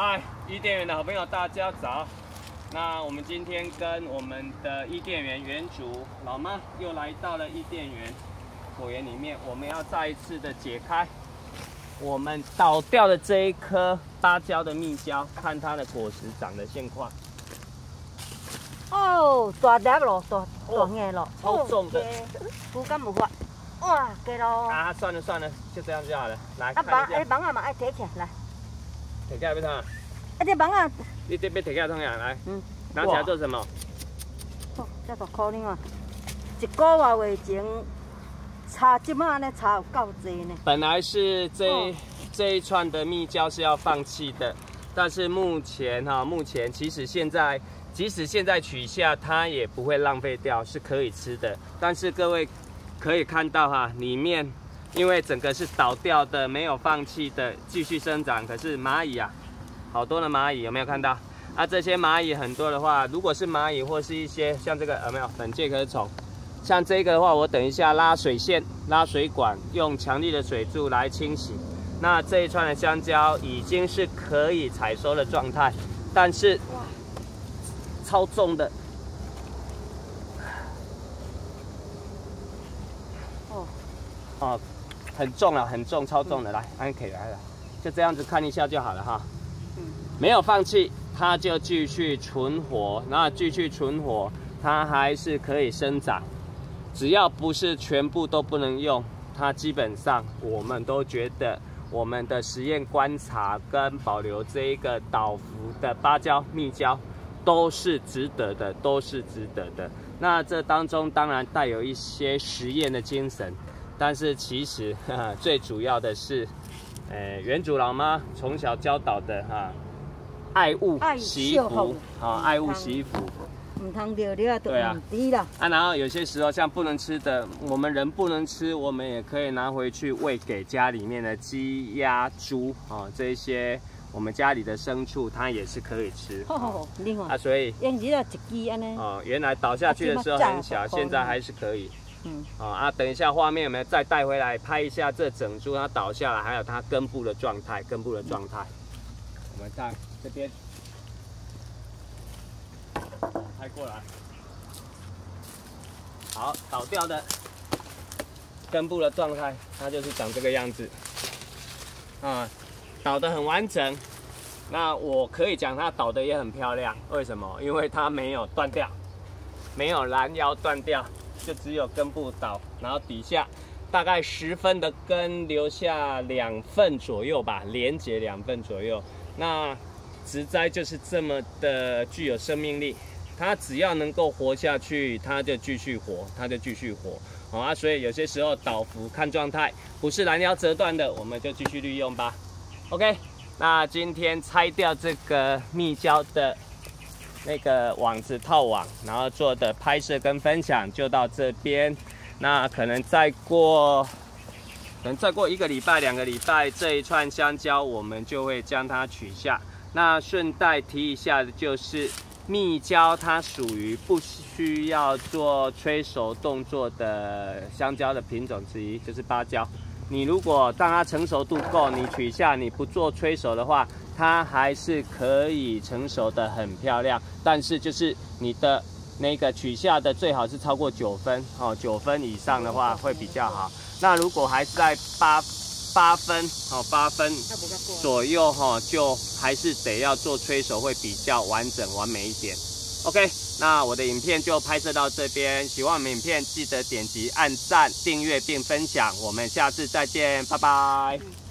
嗨，伊甸园的好朋友，大家早。那我们今天跟我们的伊甸园园主老妈又来到了伊甸园果园里面，我们要再一次的解开我们倒掉的这一颗芭蕉的蜜胶，看它的果实长的现况。哦，大粒咯，大大硬咯，超重的，骨感无法。哇，给咯。啊，算了算了，就这样就好了。来，啊芒，哎芒啊嘛爱提起来，来。提起来要烫。啊，这芒啊。你这边提起来烫呀，来。嗯。拿起来做什么？哦，这大颗呢嘛，一个月前插这么呢，插有够多呢。本来是这这一串的蜜胶是要放弃的，但是目前哈，目前其实现在。即使现在取下，它也不会浪费掉，是可以吃的。但是各位可以看到哈，里面因为整个是倒掉的，没有放弃的，继续生长。可是蚂蚁啊，好多的蚂蚁有没有看到？啊，这些蚂蚁很多的话，如果是蚂蚁或是一些像这个有没有粉介壳虫？像这个的话，我等一下拉水线、拉水管，用强力的水柱来清洗。那这一串的香蕉已经是可以采收的状态，但是。超重的，哦，哦，很重了，很重，超重的，来，安可以来了，就这样子看一下就好了哈。嗯，没有放弃，它就继续存活，那继续存活，它还是可以生长，只要不是全部都不能用，它基本上我们都觉得我们的实验观察跟保留这一个岛福的芭蕉蜜蕉。都是值得的，都是值得的。那这当中当然带有一些实验的精神，但是其实最主要的是，呃，原主老妈从小教导的哈，爱物惜福啊，爱物惜福。唔通掉掉都唔低啦。啊，然后有些时候像不能吃的，我们人不能吃，我们也可以拿回去喂给家里面的鸡、鸭、猪啊这些。我们家里的牲畜，它也是可以吃。啊，所以哦，原来倒下去的时候很小，现在还是可以。嗯。好啊，等一下画面有没有再带回来拍一下这整株它倒下来，还有它根部的状态，根部的状态。我们看这边，拍过来。好，倒掉的根部的状态，它就是长这个样子。啊。倒的很完整，那我可以讲它倒的也很漂亮。为什么？因为它没有断掉，没有拦腰断掉，就只有根部倒，然后底下大概十分的根留下两份左右吧，连接两份左右。那植栽就是这么的具有生命力，它只要能够活下去，它就继续活，它就继续活。好啊，所以有些时候倒伏看状态，不是拦腰折断的，我们就继续利用吧。OK，那今天拆掉这个蜜胶的那个网子套网，然后做的拍摄跟分享就到这边。那可能再过，可能再过一个礼拜、两个礼拜，这一串香蕉我们就会将它取下。那顺带提一下的就是，蜜蕉它属于不需要做催熟动作的香蕉的品种之一，就是芭蕉。你如果当它成熟度够，你取下你不做催熟的话，它还是可以成熟的很漂亮。但是就是你的那个取下的最好是超过九分哦，九分以上的话会比较好。那如果还是在八八分哦，八分左右哈，就还是得要做催熟会比较完整完美一点。OK，那我的影片就拍摄到这边。喜欢影片，记得点击按赞、订阅并分享。我们下次再见，拜拜。